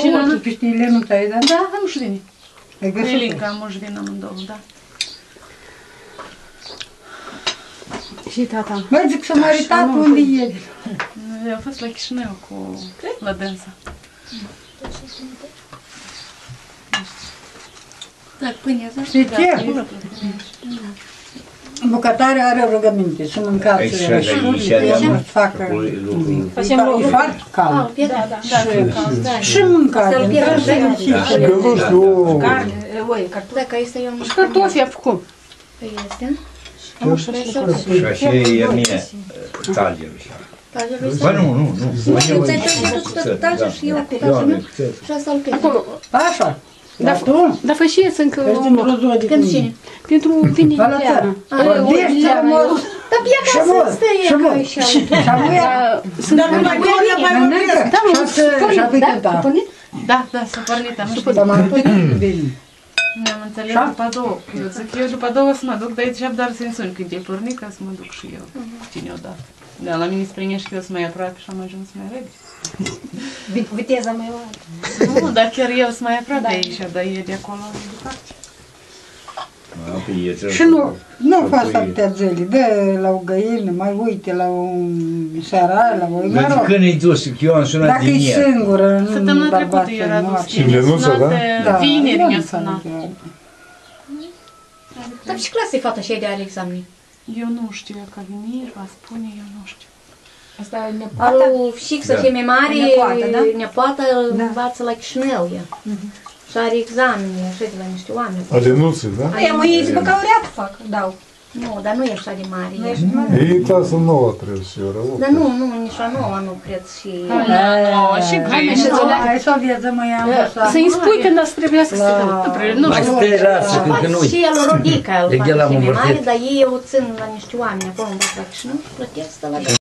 Cine, O, Ana? tu știi Lenuța e, da? Da, am mușvini. Ai găsit? Prilinca, am mușvini amândouă, da. Și tata. Băi, zic să mă uitat unde e. Eu a fost la Chișinău cu la dânsa. Da, pâine, da? Știi ce? Bucătarea are rugăminte să mâncați Aici și așa, aici, aici. să facă. Facem E lucru. foarte cald. Ah, da, da. Da, Și mâncare. Să-l pierd, da. Și gălușul, Carne, oi, cartofi. Da, că este eu nu Și cartofi a făcut. Păi este. Și așa e mie talierul și Ba nu, nu, nu. Nu, ți-ai pus tot taja și eu cu taja mea și asta îl pierd. Acolo. Așa. Da, tu? Dar fășieți încă Ești un loc. dintr-o zonă de Pentru pâine. cine? Pentru tine, Ba la țară. Vorbești frumos. Dar pe Și acasă mult. stă Și ea ca mult. și Și amuia. Sunt Mănâncă. Da, mă, Și o să- și apoi cânta. Da, da, s-a pornit, am știut. Dar m-am pus bine. Ne-am înțeles după două. Eu zic, eu după două să mă duc, dar aici dar sensiuni când e pornit ca să mă duc și eu cu tine odată. Da, la mine spre Ieși, că eu sunt mai aproape și am ajuns mai repede. Viteza mai mare. Nu, dar chiar eu sunt mai aproape aici, dar e de acolo departe. Și nu, nu faci atâtea zile. Dă la o găină, mai uite la un seara, la o... Mă Dar rog, când îi dus, că eu am sunat dacă din e ieri. singură, nu Săptămâna trecută bărbatul era dus moarte. Și Lenuța, da? Da, Vineri nu mi-a mi sunat. Dar ce clasă e fata și de are examen? Eu nu știu, eu ca veni, va spune, eu nu știu. Asta e nepoata? Alu și să fie mai mare, Nepoată, da? nepoată învață la Chișinău ea. Și are examene așa de la niște oameni. Alenuță, da? Aia mă iei bacalaureat fac, dau. Nu, dar nu e așa de mare. Nu ea. ești mare. E clasă nouă, trebuie să eu rău. Dar nu, nu, nici la nouă nu cred și... Oh, și Hai, greș. Hai să o viață mai am așa. Să-i spui când să trebuiască să te Nu Mai știu. stai lasă, când că nu Și el o rodică, el E de la face mai Mumărtet. mare, dar ei o țin la niște oameni acolo în la Chișinău și plătesc de la